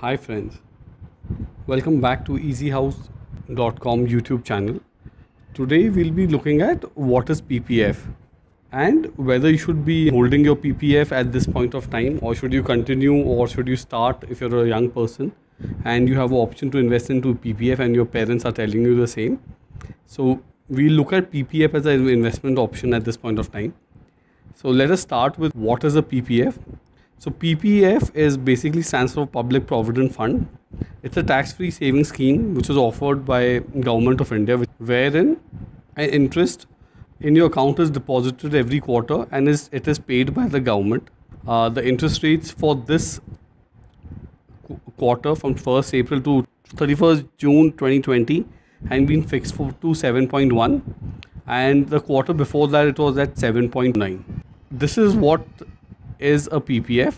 Hi friends, welcome back to EzeeHouse.com YouTube channel. Today we'll be looking at what is PPF and whether you should be holding your PPF at this point of time or should you continue or should you start if you're a young person and you have an option to invest into PPF and your parents are telling you the same. So we look at PPF as an investment option at this point of time. So let us start with what is a PPF. So PPF is basically stands for Public Provident Fund. It's a tax-free savings scheme which is offered by Government of India, wherein an interest in your account is deposited every quarter and is it is paid by the government. Uh, the interest rates for this qu- quarter from 1st April to 31st June 2020 had been fixed for to 7.1 and the quarter before that it was at 7.9 this is what is a ppf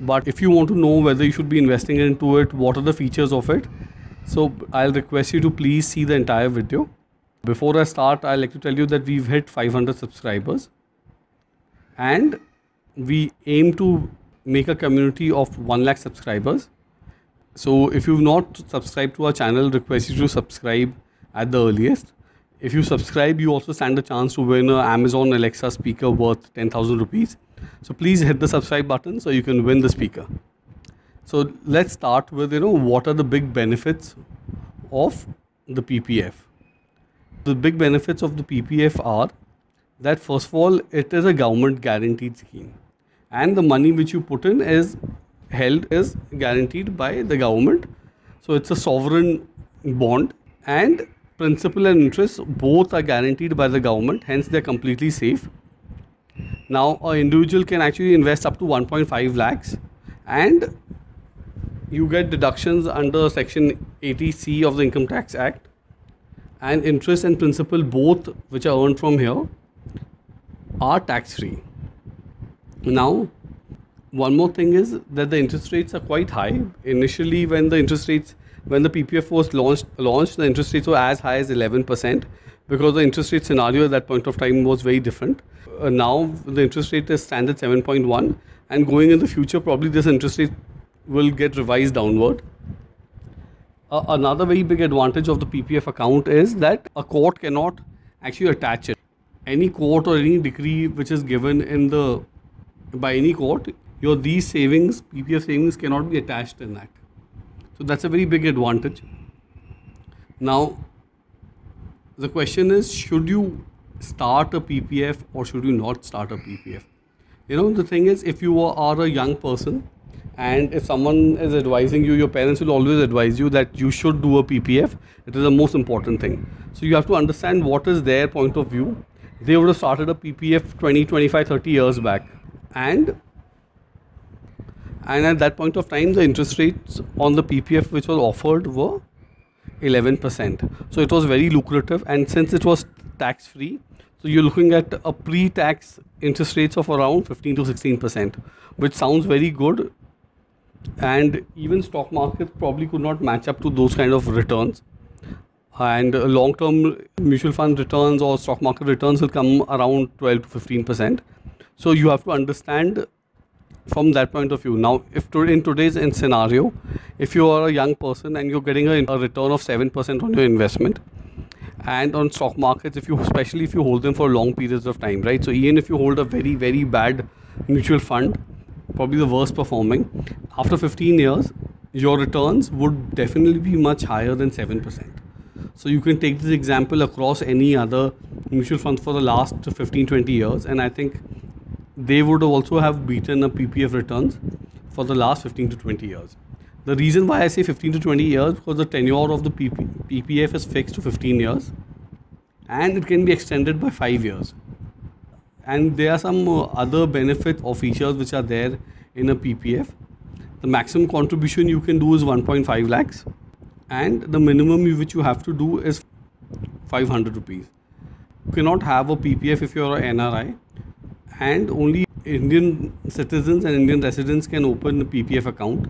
but if you want to know whether you should be investing into it what are the features of it so i'll request you to please see the entire video. Before i start i'd like to tell you that we've hit 500 subscribers. And we aim to make a community of 1 lakh subscribers. So if you've not subscribed to our channel request you to subscribe at the earliest. If you subscribe you also stand a chance to win a amazon alexa speaker worth 10000 rupees so please hit the subscribe button so you can win the speaker. So let's start with you know what are the big benefits of the ppf the big benefits of the ppf are that first of all it is a government guaranteed scheme. And the money which you put in is held is guaranteed by the government. So it's a sovereign bond and principal and interest both are guaranteed by the government hence they're completely safe now an individual can actually invest up to 1.5 lakhs and you get deductions under section 80c of the income tax act and interest and principal both which are earned from here are tax free now one more thing is that the interest rates are quite high. Initially when the interest rates when the ppf was launched launched the interest rates were as high as 11% because the interest rate scenario at that point of time was very different. Uh, now the interest rate is standard 7.1 and going in the future probably this interest rate will get revised downward. Uh, another very big advantage of the ppf account is that a court cannot actually attach it. Any court or any decree which is given in the by any court your these savings ppf savings cannot be attached in that. So that's a very big advantage. Now the question is should you start a ppf or should you not start a ppf you know the thing is if you are, a young person and if someone is advising you your parents will always advise you that you should do a ppf it is the most important thing. So you have to understand what is their point of view. They would have started a ppf 20 25 30 years back. And and at that point of time the interest rates on the ppf which was offered were 11% so it was very lucrative and since it was tax free so you're looking at a pre-tax interest rates of around 15 to 16% which sounds very good. And even stock market probably could not match up to those kind of returns. And uh, long-term mutual fund returns or stock market returns will come around 12 to 15 percent. So you have to understand from that point of view. Now if to, in today's scenario if you are a young person and you're getting a, a return of 7 percent on your investment and on stock markets if you especially if you hold them for long periods of time right? So even if you hold a very very bad mutual fund probably the worst performing after 15 years your returns would definitely be much higher than 7% so you can take this example across any other mutual fund for the last 15 20 years and i think they would also have beaten a ppf returns for the last 15 to 20 years. The reason why i say 15 to 20 years because the tenure of the PP, ppf is fixed to 15 years and it can be extended by 5 years. And there are some uh, other benefits or features which are there in a ppf the maximum contribution you can do is 1.5 lakhs and the minimum which you have to do is 500 rupees. You cannot have a ppf if you're an nri and only indian citizens and indian residents can open a ppf account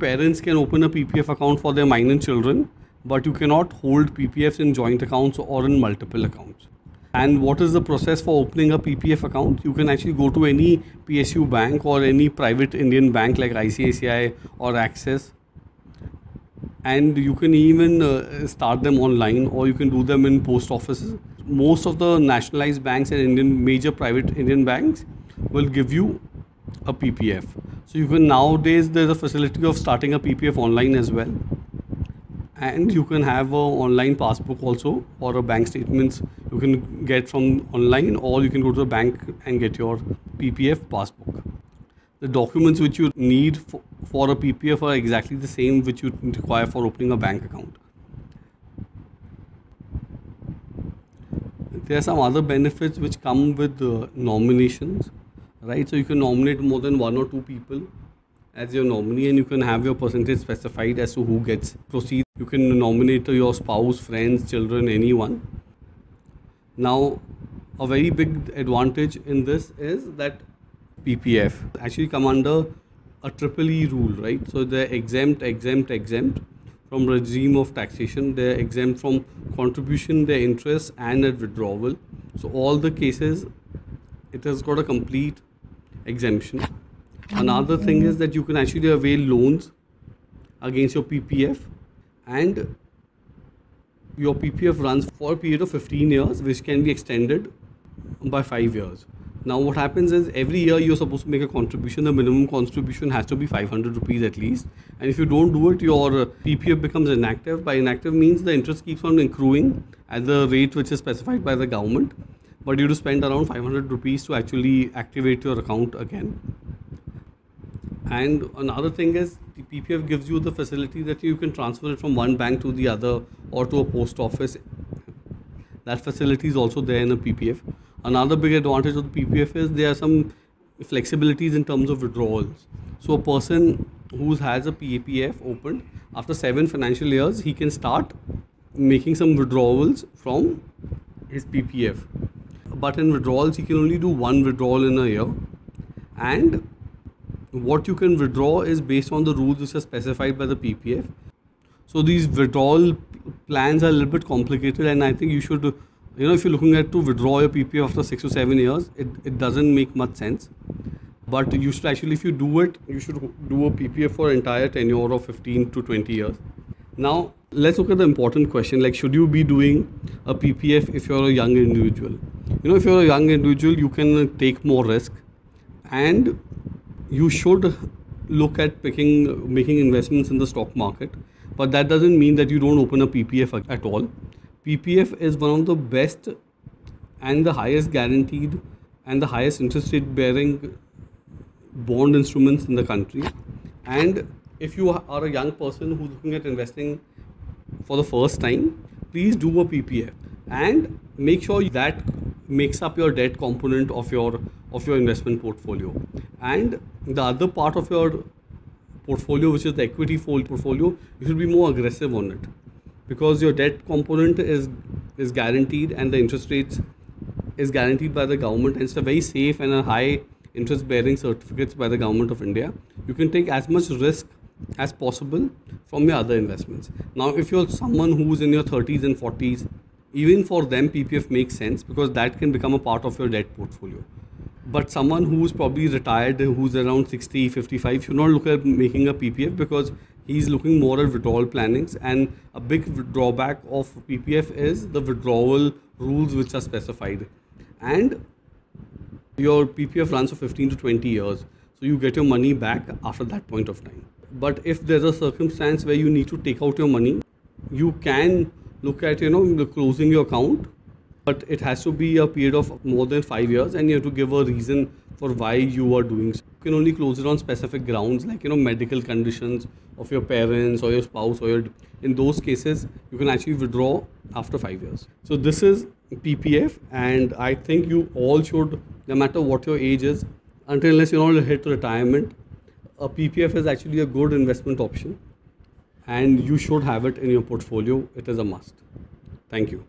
parents can open a ppf account for their minor children but you cannot hold ppfs in joint accounts or in multiple accounts And what is the process for opening a PPF account? You can actually go to any PSU bank or any private Indian bank like ICICI or Axis. And you can even uh, start them online or you can do them in post offices. Most of the nationalized banks and Indian major private Indian banks will give you a PPF. So you can nowadays there's a facility of starting a PPF online as well. And you can have a online passbook also or a bank statements you can get from online or you can go to the bank and get your ppf passbook. The documents which you need for, for a ppf are exactly the same which you require for opening a bank account there are some other benefits which come with uh, nominations right so you can nominate more than one or two people as your nominee and you can have your percentage specified as to who gets proceed. You can nominate your spouse, friends, children, anyone. Now, a very big advantage in this is that PPF actually come under a triple E rule, right? So they're exempt, exempt, exempt from regime of taxation. They're exempt from contribution, their interest, and at withdrawal. So all the cases, it has got a complete exemption. Another mm-hmm. thing is that you can actually avail loans against your PPF and your PPF runs for a period of 15 years which can be extended by 5 years. Now what happens is every year you're supposed to make a contribution. The minimum contribution has to be 500 rupees at least. And if you don't do it, your PPF becomes inactive. By inactive means the interest keeps on accruing at the rate which is specified by the government. But you have to spend around 500 rupees to actually activate your account again. And another thing is the PPF gives you the facility that you can transfer it from one bank to the other or to a post office. That facility is also there in a PPF. Another big advantage of the PPF is there are some flexibilities in terms of withdrawals. So a person who has a PPF opened after seven financial years, he can start making some withdrawals from his PPF. But in withdrawals, he can only do one withdrawal in a year. And what you can withdraw is based on the rules which are specified by the PPF. So these withdrawal plans are a little bit complicated, and I think you should, you know, if you're looking at to withdraw your PPF after six to seven years, it, it doesn't make much sense. But you should actually, if you do it, you should do a PPF for entire tenure of 15 to 20 years. Now, let's look at the important question like, should you be doing a PPF if you're a young individual? You know, if you're a young individual, you can take more risk and you should look at picking making investments in the stock market but that doesn't mean that you don't open a ppf at all ppf is one of the best and the highest guaranteed and the highest interest rate bearing bond instruments in the country. And if you are a young person who's looking at investing for the first time please do a ppf and make sure that makes up your debt component of your of your investment portfolio. And the other part of your portfolio which is the equity fold portfolio you should be more aggressive on it because your debt component is is guaranteed and the interest rates is guaranteed by the government and it's a very safe and a high interest bearing certificates by the government of india you can take as much risk as possible from your other investments. Now if you're someone who's in your 30s and 40s even for them ppf makes sense because that can become a part of your debt portfolio. But someone who's probably retired who's around 60 55 should not look at making a ppf because he's looking more at withdrawal plannings and a big drawback of ppf is the withdrawal rules which are specified and your ppf runs for 15 to 20 years so you get your money back after that point of time but if there's a circumstance where you need to take out your money you can look at you know closing your account but it has to be a period of more than five years and you have to give a reason for why you are doing so. Can only close it on specific grounds like you know medical conditions of your parents or your spouse or your in those cases you can actually withdraw after five years. So this is PPF and I think you all should no matter what your age is until unless you want to hit retirement a PPF is actually a good investment option and you should have it in your portfolio. It is a must. Thank you.